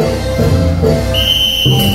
Música